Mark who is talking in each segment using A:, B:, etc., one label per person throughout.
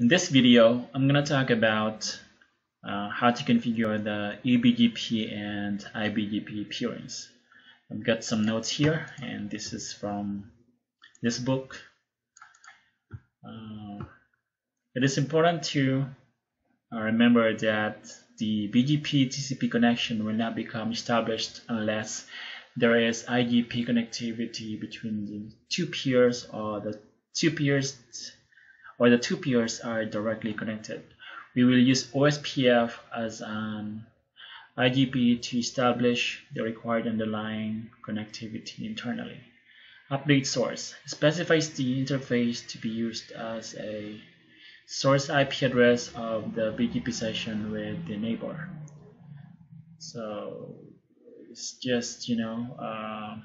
A: In this video, I'm going to talk about uh, how to configure the eBGP and iBGP peerings. I've got some notes here, and this is from this book. Uh, it is important to uh, remember that the BGP TCP connection will not become established unless there is IGP connectivity between the two peers or the two peers or the two peers are directly connected. We will use OSPF as an IGP to establish the required underlying connectivity internally. Update source specifies the interface to be used as a source IP address of the BGP session with the neighbor. So it's just, you know, uh,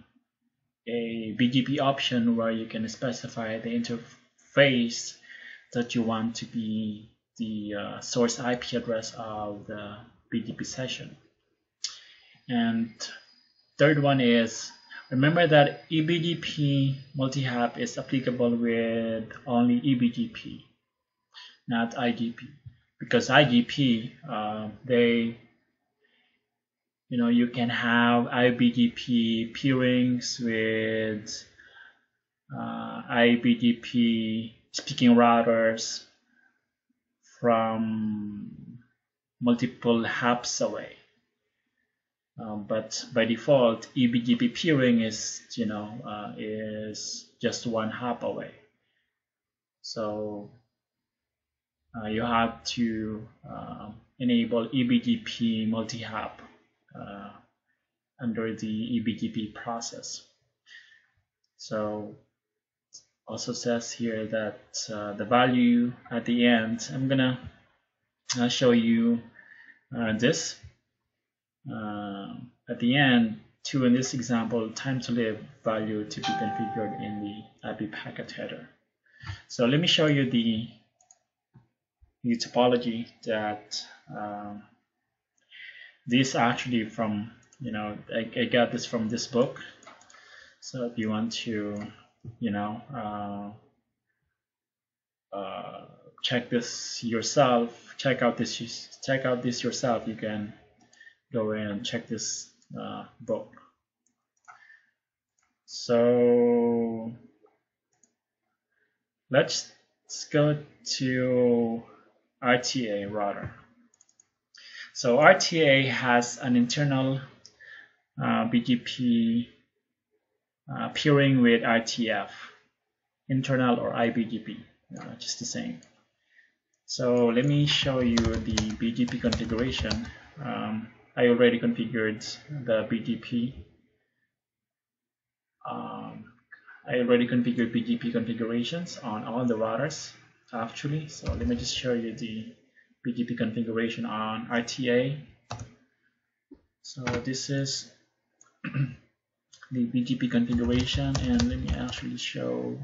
A: a BGP option where you can specify the interface that you want to be the uh, source IP address of the BGP session. And third one is remember that eBGP multi-hop is applicable with only eBGP, not IGP, because IGP uh, they you know you can have iBGP peerings with uh, iBGP speaking routers from multiple hops away. Um, but by default, eBGP peering is, you know, uh, is just one hop away. So uh, you have to uh, enable eBGP multi-hop under the eBGP process. So also says here that uh, the value at the end, I'm gonna uh, show you uh, this. Uh, at the end, to in this example, time to live value to be configured in the IP packet header. So let me show you the, the topology that um, this actually from, you know, I, I got this from this book. So if you want to you know uh, uh, check this yourself check out this check out this yourself. You can go in and check this uh, book. So let's, let's go to RTA router. So RTA has an internal uh, BGP uh, with RTF, internal or iBGP, uh, just the same. So let me show you the BGP configuration. Um, I already configured the BGP. Um, I already configured BGP configurations on all the routers actually. So let me just show you the BGP configuration on RTA. So this is the BGP configuration and let me actually show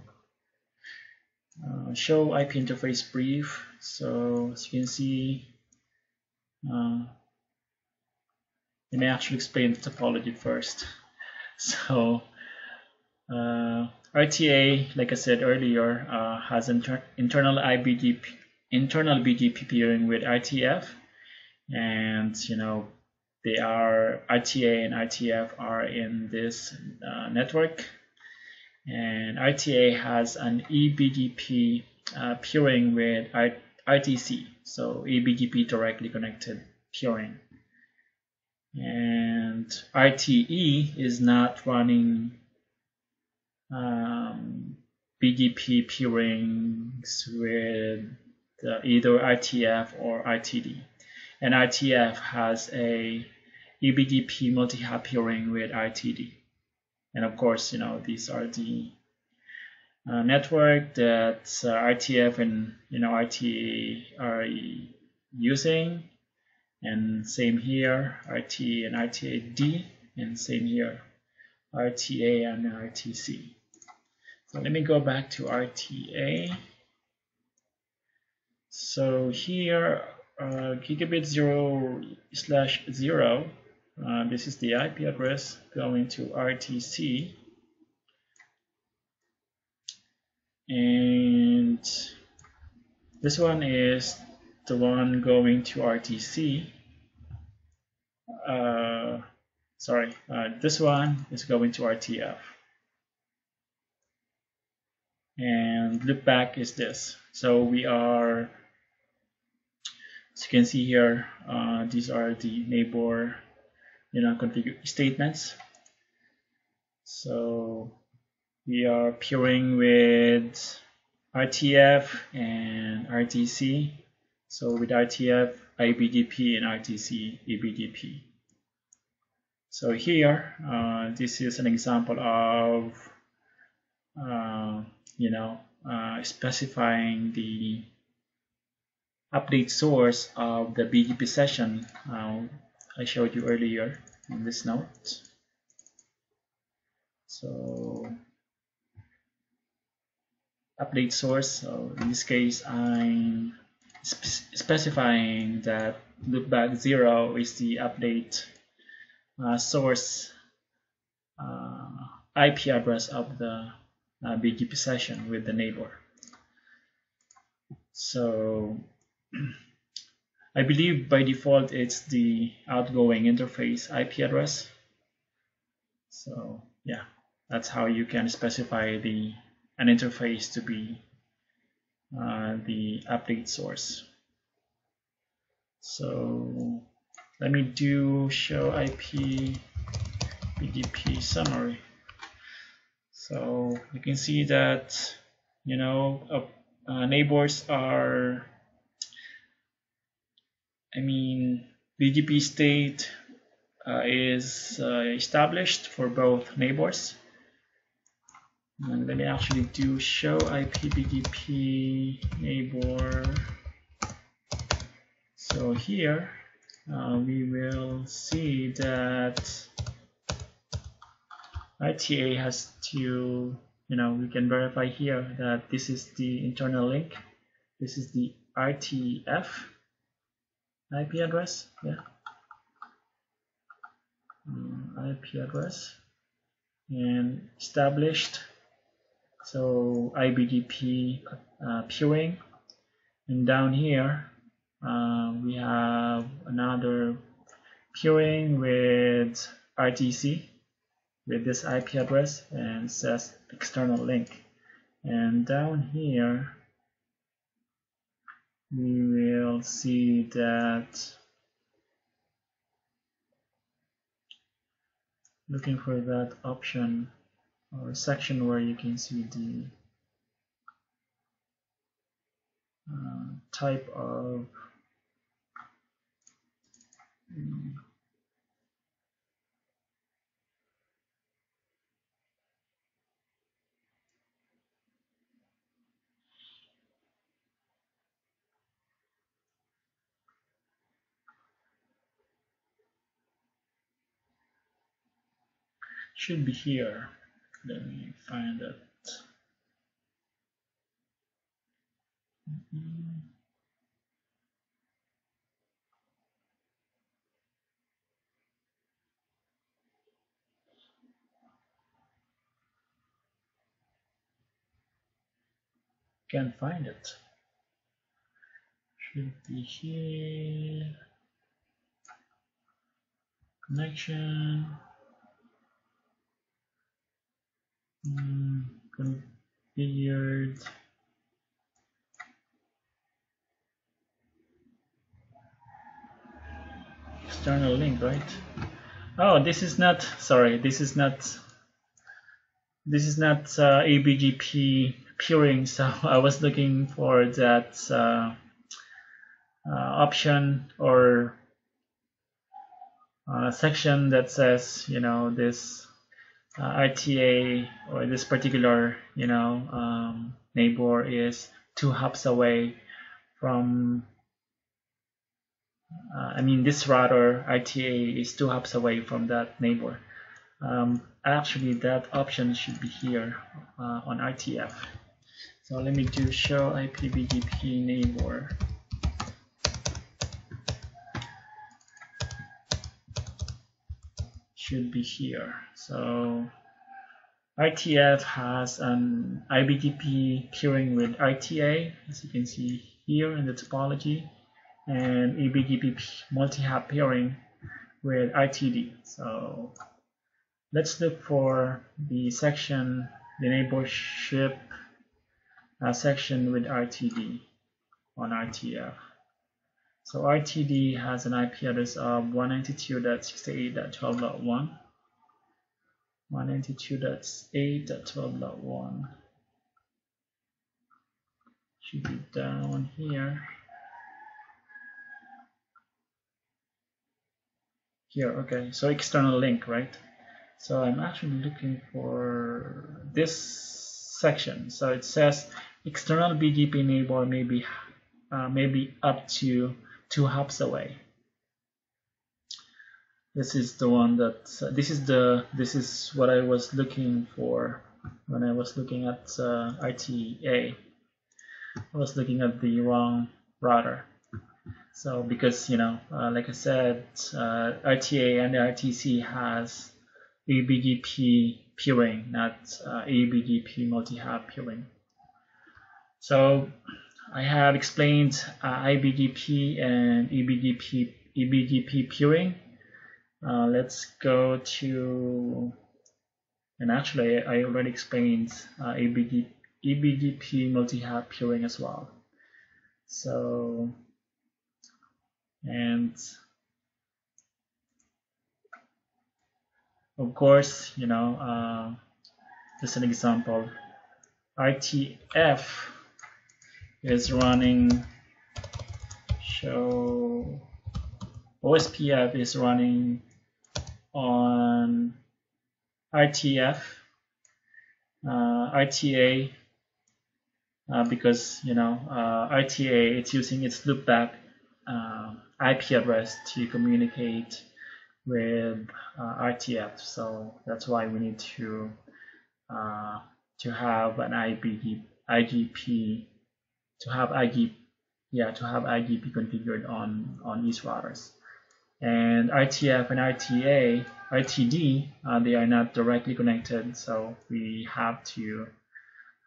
A: uh, show IP interface brief. So as you can see uh, let me actually explain the topology first. So uh, RTA like I said earlier uh, has inter internal IBGP internal BGP peering with RTF and you know they are RTA and RTF are in this uh, network. And RTA has an eBGP uh, peering with RTC so eBGP directly connected peering. And RTE is not running um, BGP peerings with either RTF or RTD and RTF has a eBGP multi-hop peering with ITD. And of course, you know, these are the uh, network that uh, RTF and you know RTA are using. And same here RT and RTAD and same here RTA and RTC so let me go back to RTA so here uh, gigabit 0 slash 0 uh, this is the IP address going to RTC and This one is the one going to RTC. Uh, sorry, uh, this one is going to RTF. And loopback is this. So we are, as you can see here, uh, these are the neighbor you know, configure statements. So we are peering with RTF and RTC. So with RTF, IBGP and RTC, EBGP. So here, uh, this is an example of, uh, you know, uh, specifying the update source of the BGP session uh, I showed you earlier in this note. So update source. So in this case, I'm spe specifying that loopback zero is the update uh, source uh, IP address of the uh, BGP session with the neighbor. So I believe by default it's the outgoing interface IP address. So yeah, that's how you can specify the an interface to be uh, the update source. So let me do show IP BGP summary. So you can see that you know uh, uh, neighbors are I mean BGP state uh, is uh, established for both neighbors and let me actually do show IPBGP neighbor. So here uh, we will see that RTA has to, you know, we can verify here that this is the internal link. This is the RTF IP address, yeah. Um, IP address. And established. So IBGP uh, peering. And down here uh, we have another peering with RTC with this IP address and says external link. And down here we will see that looking for that option or section where you can see the uh, type of should be here let me find it. Mm-hmm. Can't find it. Should be here. Connection. Mm, configured external link, right? Oh, this is not, sorry, this is not, this is not uh, eBGP peering, so I was looking for that uh, uh, option or uh, section that says, you know, this uh, RTA or this particular you know um, neighbor is two hops away from uh, I mean this router RTA is two hops away from that neighbor. Um, actually that option should be here uh, on RTF so let me do show IPBGP neighbor should be here. So RTF has an IBGP peering with RTA, as you can see here in the topology and eBGP multi-hop pairing with RTD. So let's look for the section, the neighborship uh, section with RTD on RTF. So RTD has an IP address of 192.68.12.1 192.8.12.1 should be down here. Here okay. So external link right? So I'm actually looking for this section. So it says external BGP neighbor may be uh, maybe up to two hops away. This is the one that uh, this is the this is what I was looking for when I was looking at uh, RTA I was looking at the wrong router. So because you know uh, like I said uh, RTA and RTC has eBGP peering not uh, eBGP multi-hop peering so I have explained uh, IBGP and eBGP eBGP peering uh, let's go to, and actually I already explained uh, EBG, eBGP multi-hop peering as well. So, and of course, you know, uh, just an example, RTF is running show OSPF is running on RTF, uh, RTA, uh, because you know uh, RTA it's using its loopback uh, IP address to communicate with uh, RTF. So that's why we need to uh, to have an IBG, IGP to have IG yeah to have IGP configured on on these routers and RTF and RTA, RTD, uh, they are not directly connected, so we have to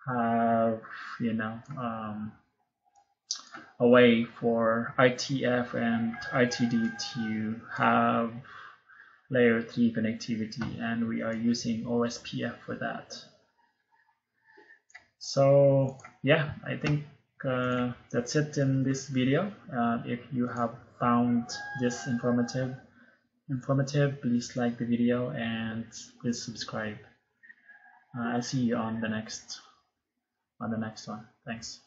A: have, you know, um, a way for RTF and RTD to have layer 3 connectivity, and we are using OSPF for that. So, yeah, I think uh, that's it in this video. Uh, if you have found this informative informative please like the video and please subscribe. Uh, I'll see you on the next on the next one. Thanks